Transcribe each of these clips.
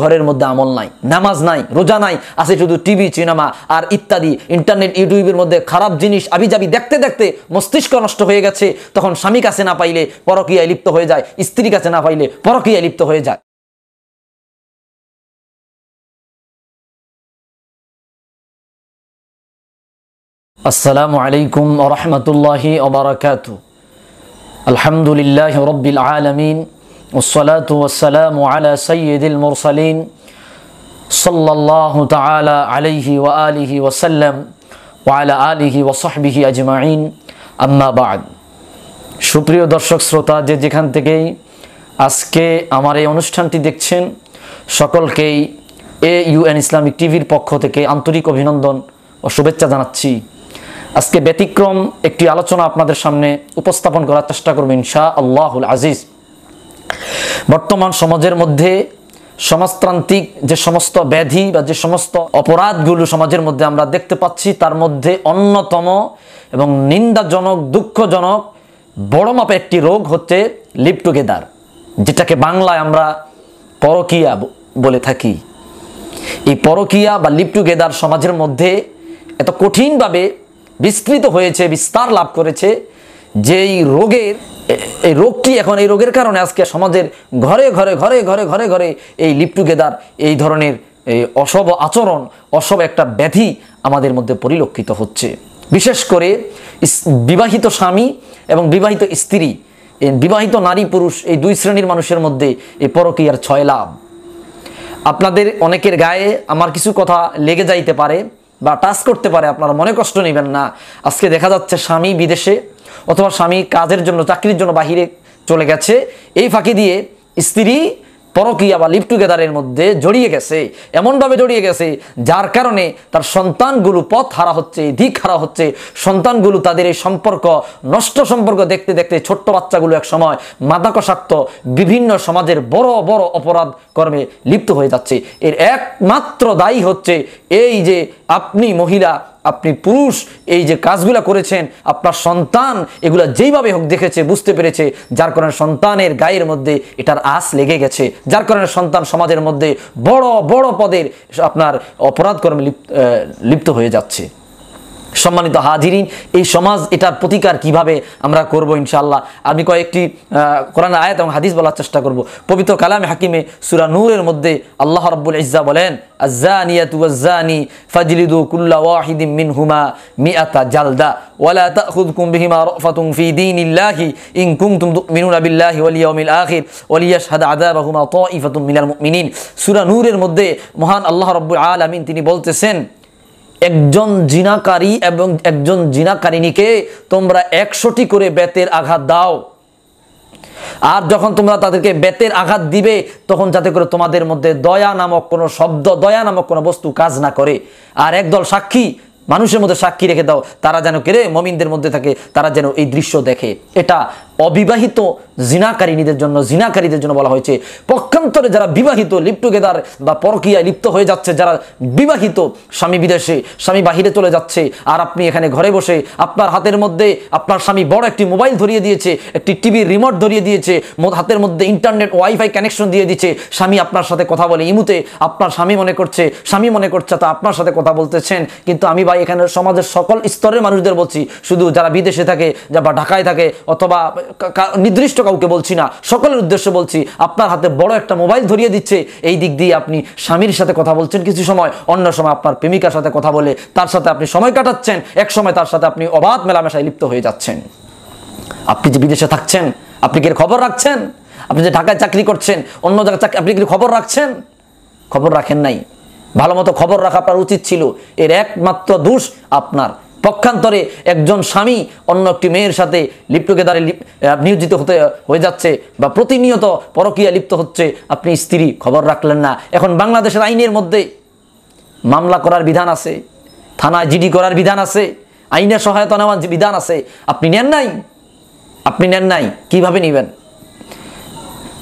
ঘরের মধ্যে আমল নাই, নামাজ নাই, রোজা নাই, আছে শুধু টিভি, সিনেমা আর ইত্যাদি, ইন্টারনেট, ইউটিউবের মধ্যে খারাপ জিনিস আবিজাবি দেখতে দেখতে মস্তিষ্ক নষ্ট হয়ে গেছে, তখন স্বামী কাছে না পাইলে পরকীয়ায় লিপ্ত হয়ে যায়, স্ত্রী কাছে না পাইলে পরকীয়ায় লিপ্ত হয়ে যায়। আসসালামু আলাইকুম ওরহমতুল্লাহি ওবরাকাত আলহামদুলিল্লাহ রব্বিল আলমিন। والصلاة والسلام على سيد المرسلين صلى الله تعالى عليه وآله وسلم وعلى آله وصحبه أجمعين أما بعد সুপ্রিয় দর্শক শ্রোতা যে যেখান থেকেই আজকে আমার এই অনুষ্ঠানটি দেখছেন সকলকেই এ ইউএন ইসলামিক টিভির পক্ষ থেকে আন্তরিক অভিনন্দন ও শুভেচ্ছা জানাচ্ছি আজকে ব্যতিক্রম একটি আলোচনা আপনাদের সামনে উপস্থাপন করার চেষ্টা করবো ইনশা আল্লাহুল আজিজ বর্তমান সমাজের মধ্যে সমাজতান্ত্রিক যে সমস্ত ব্যাধি বা যে সমস্ত অপরাধগুলো সমাজের মধ্যে আমরা দেখতে পাচ্ছি, তার মধ্যে অন্যতম এবং নিন্দাজনক, দুঃখজনক, বড় মাপে একটি রোগ হচ্ছে লিপ টুগেদার, যেটাকে বাংলায় আমরা পরকিয়া বলে থাকি। এই পরকিয়া বা লিপ টুগেদার সমাজের মধ্যে এত কঠিনভাবে বিস্তৃত হয়েছে, বিস্তার লাভ করেছে যে এই রোগের এই রোগটি এখন এই রোগের কারণে আজকে সমাজের ঘরে ঘরে ঘরে ঘরে ঘরে ঘরে এই লিপ টুগেদার, এই ধরনের অসব আচরণ, অসব একটা ব্যাধি আমাদের মধ্যে পরিলক্ষিত হচ্ছে। বিশেষ করে বিবাহিত স্বামী এবং বিবাহিত স্ত্রী বিবাহিত নারী পুরুষ এই দুই শ্রেণির মানুষের মধ্যে এই পরকীয়ার ছয় লাভ। আপনাদের অনেকের গায়ে আমার কিছু কথা লেগে যাইতে পারে। বা টাচ করতে পারে, আপনারা মনে কষ্ট নেবেন না। আজকে দেখা যাচ্ছে স্বামী বিদেশে অথবা স্বামী কাজের জন্য, চাকরির জন্য বাহিরে চলে গেছে। এই ফাঁকি দিয়ে স্ত্রী পরকিয়া বা লিপ টুগেদারের মধ্যে জড়িয়ে গেছে, এমনভাবে জড়িয়ে গেছে, যার কারণে তার সন্তানগুলো পথ হারা হচ্ছে দিক হারা হচ্ছে। সন্তানগুলো তাদের এই সম্পর্ক, নষ্ট সম্পর্ক দেখতে দেখতে ছোট্ট বাচ্চাগুলো এক সময় মাদকাসক্ত বিভিন্ন সমাজের বড় বড় অপরাধ কর্মে লিপ্ত হয়ে যাচ্ছে। এর একমাত্র দায়ী হচ্ছে এই যে আপনি মহিলা আপনি পুরুষ, এই যে কাজগুলো করেছেন, আপনার সন্তান এগুলো যেইভাবে হোক দেখেছে, বুঝতে পেরেছে, যার কারণে সন্তানের গায়ের মধ্যে এটার আস লেগে গেছে, যার কারণে সন্তান সমাজের মধ্যে বড় বড় পদের আপনার অপরাধকর্মে লিপ্ত হয়ে যাচ্ছে। সম্মানিত হাজিরিন, এই সমাজ এটার প্রতিকার কীভাবে আমরা করব ইনশাল্লাহ আমি কয়েকটি কোরআন আয়াত এবং হাদিস বলার চেষ্টা করব। পবিত্র কালামে হাকিমে সুরা নূরের মধ্যে আল্লাহ রব্বুল ইজ্জা বলেন ওয়াজ্জানি ফাজলিদু কুল্লা ওয়াহিদিম মিনহুমা মিআতা জালদা ওয়ালা তাখুযকুম বিহিমা রাফাতুন ফি দীনিল্লাহি ইন কুনতুম তুমিনুনা বিল্লাহি ওয়াল ইয়াউমিল আখির ওয়ালিয়াশহাদ আযাবাহুমা তাইফাতুম মিনাল মুমিনিন। সূরা নূরের মধ্যে মহান আল্লাহ রব্বুল আলামিন তিনি বলতেছেন একজন জিনাকারী এবং একজন জিনাকারিনীকে তোমরা একশোটি করে বেতের আঘাত দাও। আর যখন তোমরা তাদেরকে বেতের আঘাত দিবে, তখন যাতে করে তোমাদের মধ্যে দয়া নামক কোনো শব্দ, দয়া নামক কোনো বস্তু কাজ না করে। আর একদল সাক্ষী, মানুষের মধ্যে সাক্ষী রেখে দাও। তারা যেন কেড়ে মমিনদের মধ্যে থাকে, তারা যেন এই দৃশ্য দেখে। এটা অবিবাহিত জিনাকারিনীদের জন্য, জিনাকারীদের জন্য বলা হয়েছে। পক্ষান্তরে যারা বিবাহিত লিপ টুগেদার বা পরকিয়ায় লিপ্ত হয়ে যাচ্ছে, যারা বিবাহিত, স্বামী বিদেশে, স্বামী বাহিরে চলে যাচ্ছে, আর আপনি এখানে ঘরে বসে আপনার হাতের মধ্যে, আপনার স্বামী বড় একটি মোবাইল ধরিয়ে দিয়েছে, একটি টিভির রিমোট ধরিয়ে দিয়েছে হাতের মধ্যে ইন্টারনেট ওয়াইফাই কানেকশন দিয়ে দিচ্ছে, স্বামী আপনার সাথে কথা বলে, ইমুতে আপনার স্বামী মনে করছে, স্বামী মনে করছে তা আপনার সাথে কথা বলতেছেন। কিন্তু আমি ভাই, এখানে সমাজের সকল স্তরের মানুষদের বলছি, শুধু যারা বিদেশে থাকে বা ঢাকায় থাকে, অথবা নির্দিষ্ট কাউকে বলছি না, সকলের উদ্দেশ্যে বলছি, আপনার হাতে বড় একটা মোবাইল ধরিয়ে দিচ্ছে, এই দিক দিয়ে আপনি স্বামীর সাথে কথা বলছেন কিছু সময়, অন্য সময় আপনার প্রেমিকার সাথে কথা বলে, তার সাথে আপনি সময় কাটাচ্ছেন, এক সময় তার সাথে আপনি অবাধ মেলামেশায় লিপ্ত হয়ে যাচ্ছেন। আপনি যে বিদেশে থাকছেন, আপনি কি খবর রাখছেন? আপনি যে ঢাকায় চাকরি করছেন, অন্য জায়গায় আপনি কি খবর রাখছেন? খবর রাখেন নাই। ভালো মতো খবর রাখা আপনার উচিত ছিল। এর একমাত্র দোষ আপনার। পক্ষান্তরে একজন স্বামী অন্য একটি মেয়ের সাথে লিপ্টকেদারে নিয়োজিত হতে, হয়ে যাচ্ছে বা প্রতিনিয়ত পরকীয়া লিপ্ত হচ্ছে, আপনি স্ত্রী, খবর রাখলেন না। এখন বাংলাদেশের আইনের মধ্যে মামলা করার বিধান আছে, থানায় জিডি করার বিধান আছে, আইনের সহায়তা নেওয়ার বিধান আছে, আপনি নেন নাই? আপনি নেন নাই? কীভাবে নেবেন?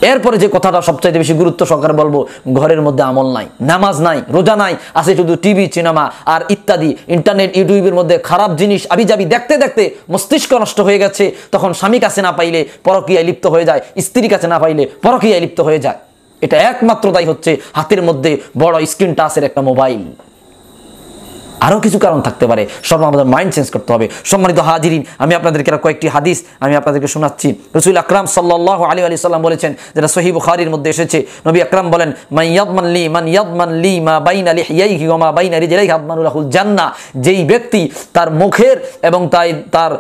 এরপরে যে কথাটা সবচাইতে বেশি গুরুত্ব সহকারে বলব, ঘরের মধ্যে আমল নাই, নামাজ নাই, রোজা নাই, আছে শুধু টিভি সিনেমা আর ইত্যাদি ইন্টারনেট ইউটিউবের মধ্যে খারাপ জিনিস আবিজাবি দেখতে দেখতে মস্তিষ্ক নষ্ট হয়ে গেছে, তখন স্বামী কাছে না পাইলে পরকীয়ায় লিপ্ত হয়ে যায়, স্ত্রী কাছে না পাইলে পরকীয়ায় লিপ্ত হয়ে যায়। এটা একমাত্র দায়ী হচ্ছে হাতের মধ্যে বড় স্ক্রিন টাচের একটা মোবাইল আরও কিছু কারণ থাকতে পারে। সব আমাদের মাইন্ড চেঞ্জ করতে হবে। সম্মানিত হাজিরিন, আমি আপনাদেরকে কয়েকটি হাদিস আমি আপনাদেরকে শোনাচ্ছি। রসুল আকরাম সাল্লাহ আলী আলী সাল্লাম বলেছেন, যেটা সহিব খারির মধ্যে এসেছে, নবী আকরাম বলেন, মান ইয়াদমান মান মা বাইন আলি হিয়াইহি ওয়া মা বাইন আলি জেলাই হাদমানুলাহুল জান্নাহ। যেই ব্যক্তি তার মুখের এবং তাই তার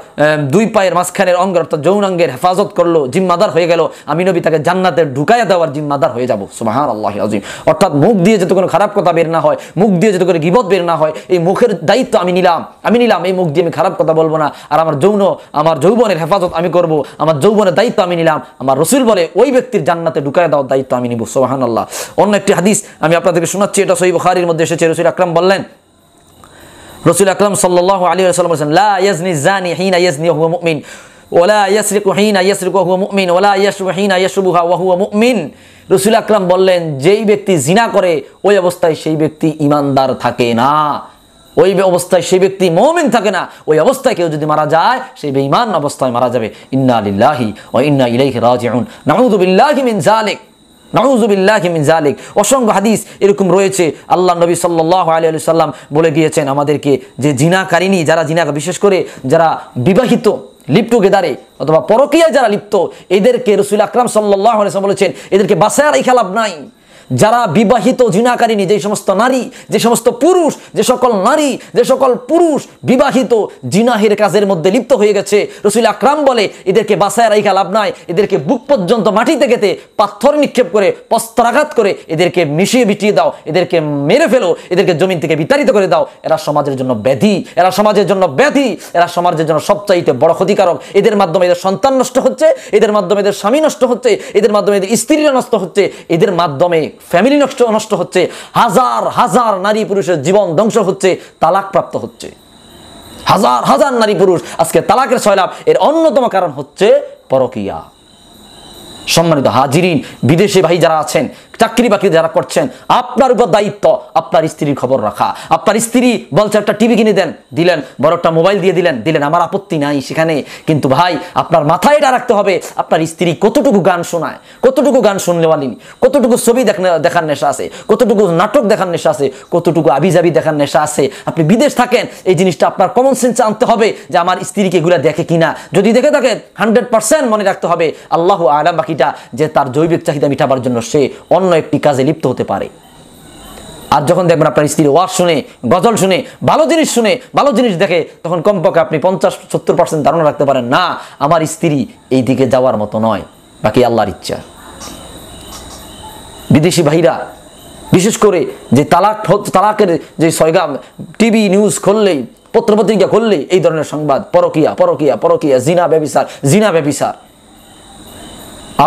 দুই পায়ের মাঝখানের অঙ্গ অর্থাৎ যৌনাঙ্গের হেফাজত করল, জিম্মাদার হয়ে গেল, আমি নবী তাকে জান্নাতে ঢুকাইয়া দেওয়ার জিম্মাদার হয়ে যাব। সুবাহান আল্লাহ আজিম অর্থাৎ মুখ দিয়ে যাতে কোনো খারাপ কথা বের না হয়, মুখ দিয়ে যাতে করে গিবত বের না হয়, এই মুখের দায়িত্ব আমি নিলাম আমি নিলাম, এই মুখ দিয়ে আমি খারাপ কথা বলব না। আর আমার যৌন, আমার যৌবনের হেফাজত আমি করব, আমার যৌবনের দায়িত্ব আমি নিলাম। আমার রসুল বলে, ওই ব্যক্তির জান্নাতে ঢুকায় দেওয়ার দায়িত্ব আমি নিব সোহান আল্লাহ অন্য একটি হাদিস আমি আপনাদেরকে শোনাচ্ছি, এটা সহি বুখারীর মধ্যে এসেছে, রসুল আকরাম বললেন, রসুল আকরাম সাল্লাহ আলী সাল্লাম বলছেন, লা ইয়াজনি জানি হিনা ইয়াজনি হুয়া মুমিন ওলা ইয়াসরিকু হিনা ইয়াসরিকু হুয়া মুমিন ওলা ইয়াশরবু হিনা ইয়াশরবুহা ওয়া হুয়া মুমিন। রসুল আকরাম বললেন, যেই ব্যক্তি জিনা করে, ওই অবস্থায় সেই ব্যক্তি ইমানদার থাকে না। ওই অবস্থায় সেই ব্যক্তি মমিন থাকে না। ওই অবস্থায় কেউ যদি মারা যায়, সেই বেঈমান অবস্থায় মারা যাবে। ইন্না লিল্লাহি ও ইন্না ইলাইহি রাজিউন। নাউযু বিল্লাহি মিন যালিক। নাউজুবিল্লাহি মিন জালিক অসংখ্য হাদিস এরকম রয়েছে। আল্লাহ নবী সাল্লাল্লাহু আলাইহি সাল্লাম বলে গিয়েছেন আমাদেরকে যে জিনাকারিনী যারা জিনা বিশেষ করে যারা বিবাহিত লিপ্ট গেদারে অথবা পরকীয়ায় যারা লিপ্ত, এদেরকে রসুল আকরাম সাল্লাহ বলেছেন, এদেরকে বাসায় রেখা লাভ নাই। যারা বিবাহিত জিনাকারিনী যে সমস্ত নারী, যে সমস্ত পুরুষ, যে সকল নারী, যে সকল পুরুষ বিবাহিত জিনাহের কাজের মধ্যে লিপ্ত হয়ে গেছে। রসুল আকরাম বলে, এদেরকে বাসায় রাইখা লাভ নাই। এদেরকে বুক পর্যন্ত মাটিতে গেতে পাথর নিক্ষেপ করে, পস্ত্রাঘাত করে এদেরকে মিশিয়ে বিটিয়ে দাও। এদেরকে মেরে ফেলো। এদেরকে জমিন থেকে বিতাড়িত করে দাও। এরা সমাজের জন্য ব্যাধি। এরা সমাজের জন্য ব্যাধি। এরা সমাজের জন্য সবচাইতে বড় ক্ষতিকারক। এদের মাধ্যমে এদের সন্তান নষ্ট হচ্ছে। এদের মাধ্যমে এদের স্বামী নষ্ট হচ্ছে। এদের মাধ্যমে এদের স্ত্রীরা নষ্ট হচ্ছে। এদের মাধ্যমে ফ্যামিলি নষ্ট নষ্ট হচ্ছে, হাজার হাজার নারী পুরুষের জীবন ধ্বংস হচ্ছে, তালাক প্রাপ্ত হচ্ছে। হাজার হাজার নারী পুরুষ আজকে তালাকের সয়লাভ এর অন্যতম কারণ হচ্ছে পরকিয়া। সম্মানিত হাজিরিন, বিদেশি ভাই যারা আছেন চাকরি বাকরি যারা করছেন, আপনার উপর দায়িত্ব, আপনার স্ত্রীর খবর রাখা। আপনার স্ত্রী বলছে, একটা টিভি কিনে দেন। দিলেন, বড় একটা মোবাইল দিয়ে দিলেন দিলেন, আমার আপত্তি নাই সেখানে। কিন্তু ভাই, আপনার মাথায় এটা রাখতে হবে, আপনার স্ত্রী কতটুকু গান শোনায়, কতটুকু গান শুনলে পালিনি কতটুকু ছবি দেখার নেশা আছে, কতটুকু নাটক দেখার নেশা আছে, কতটুকু আবিজাবি দেখার নেশা আছে। আপনি বিদেশ থাকেন, এই জিনিসটা আপনার কমন সেন্সে আনতে হবে যে আমার স্ত্রীকে এগুলা দেখে কিনা। যদি দেখে থাকেন হান্ড্রেড পার্সেন্ট মনে রাখতে হবে, আল্লাহ আলাম বাকিটা, যে তার জৈবিক চাহিদা মিটাবার জন্য সে অন্য একটি কাজে লিপ্ত হতে পারে। আর যখন দেখবেন আপনার স্ত্রী ওয়াজ শুনে, গজল শুনে, ভালো জিনিস শুনে, ভালো জিনিস দেখে, তখন কমপক্ষে আপনি পঞ্চাশ, সত্তর পার্সেন্ট ধারণা রাখতে পারেন, না, আমার স্ত্রী এই দিকে যাওয়ার মতো নয়, বাকি আল্লাহর ইচ্ছা। বিদেশি ভাইরা, বিশেষ করে যে তালাক, তালাকের যে সয়গাম, টিভি নিউজ খুললেই, পত্রপত্রিকা খুললেই এই ধরনের সংবাদ, পরকিয়া পরকিয়া পরকিয়া, জিনা, ব্যবিচার জিনা, ব্যবিচার।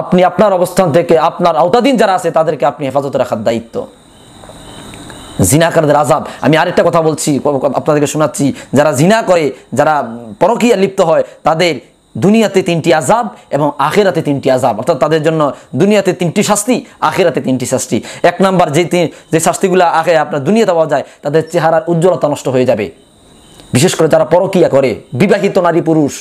আপনি আপনার অবস্থান থেকে আপনার আওতাধীন যারা আছে, তাদেরকে আপনি হেফাজতে রাখার দায়িত্ব। জিনাকারদের আজাব আমি আরেকটা কথা বলছি, আপনাদেরকে শোনাচ্ছি। যারা জিনা করে, যারা পরকিয়া লিপ্ত হয়, তাদের দুনিয়াতে তিনটি আজাব এবং আখেরাতে তিনটি আজাব অর্থাৎ তাদের জন্য দুনিয়াতে তিনটি শাস্তি, আখেরাতে তিনটি শাস্তি। এক নাম্বার, যে যে শাস্তিগুলো আগে আপনার দুনিয়াতে পাওয়া যায়, তাদের চেহারার উজ্জ্বলতা নষ্ট হয়ে যাবে। বিশেষ করে যারা পরকিয়া করে, বিবাহিত নারী পুরুষ।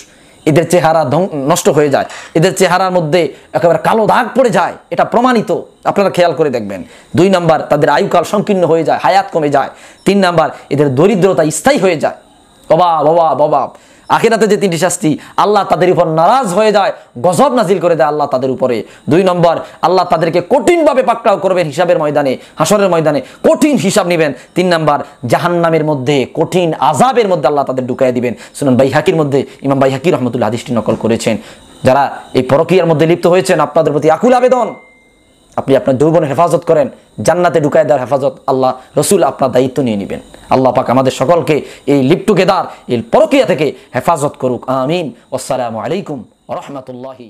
এদের চেহারা নষ্ট হয়ে যায়। এদের চেহারার মধ্যে একেবারে কালো দাগ পড়ে যায়। এটা প্রমাণিত। আপনারা খেয়াল করে দেখবেন। দুই নাম্বার, তাদের আয়ুকাল সংকীর্ণ হয়ে যায়, হায়াত কমে যায়। তিন নাম্বার, এদের দরিদ্রতা স্থায়ী হয়ে যায়। অবাব অবাব অবাব। আখেরাতে যে তিনটি শাস্তি, আল্লাহ তাদের উপর নারাজ হয়ে যায়, গজব নাজিল করে দেয় আল্লাহ তাদের উপরে। দুই নম্বর, আল্লাহ তাদেরকে কঠিনভাবে পাকড়াও করবেন হিসাবের ময়দানে, হাসরের ময়দানে, কঠিন হিসাব নেবেন। তিন নম্বর, জাহান্নামের মধ্যে, কঠিন আজাবের মধ্যে আল্লাহ তাদের ঢুকাই দিবেন। শুনুন ভাই হাকির মধ্যে, ইমাম ভাই হাকির রহমতুল্লাহ হাদিসটি নকল করেছেন। যারা এই পরকিয়ার মধ্যে লিপ্ত হয়েছেন, আপনাদের প্রতি আকুল আবেদন। আপনি আপনার যৌবনের হেফাজত করেন, জান্নাতে ঢুকায় দেওয়ার হেফাজত আল্লাহ, রসুল আপনার দায়িত্ব নিয়ে নেবেন। আল্লাহ পাক আমাদের সকলকে এই লিপ্টুকেদার এই পরকিয়া থেকে হেফাজত করুক, আমিন। আসসালামু আলাইকুম রহমতুল্লাহি